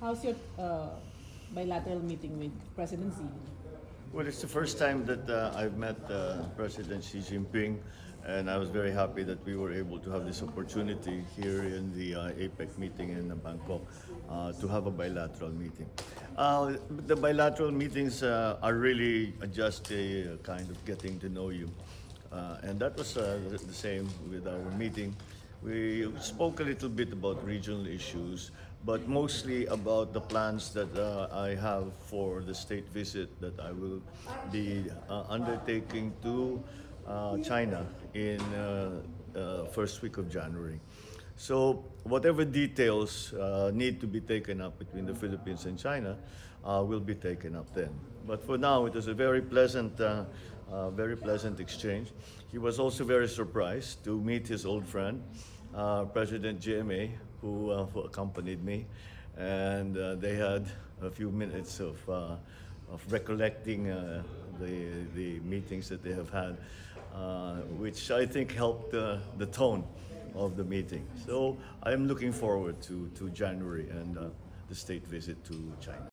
How's your uh, bilateral meeting with President Xi? Well, it's the first time that uh, I've met uh, President Xi Jinping, and I was very happy that we were able to have this opportunity here in the uh, APEC meeting in Bangkok uh, to have a bilateral meeting. Uh, the bilateral meetings uh, are really just a kind of getting to know you, and that was the same with our meeting. We spoke a little bit about regional issues, but mostly about the plans that uh, I have for the state visit that I will be uh, undertaking to uh, China in uh, uh, first week of January. So whatever details uh, need to be taken up between the Philippines and China uh, will be taken up then. But for now, it was a very pleasant, uh, uh, very pleasant exchange. He was also very surprised to meet his old friend, uh, President GMA, who, uh, who accompanied me, and they had a few minutes of, of recollecting the, the meetings that they have had, which I think helped the tone of the meeting. So I'm looking forward to, to January and uh, the state visit to China.